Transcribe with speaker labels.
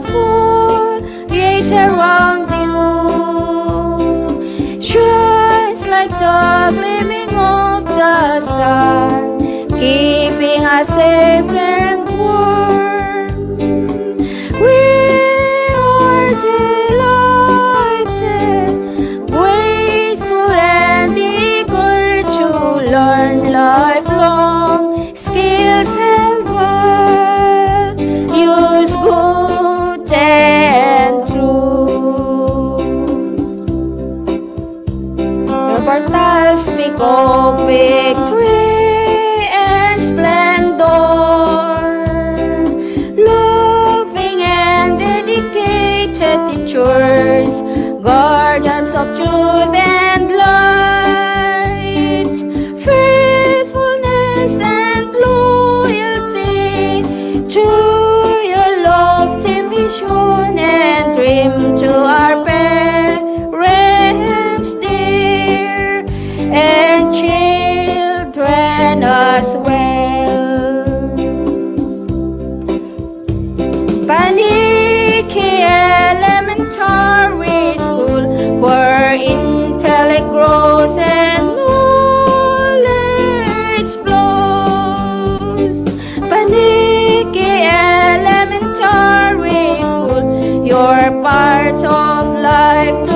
Speaker 1: foliage around you. Shines like the gleaming of the sun, keeping us safe of victory and splendor. Loving and dedicated teachers, guardians of truth. as well. Paniki Elementary School, where intellect grows and knowledge flows. Paniki Elementary School, you're part of life.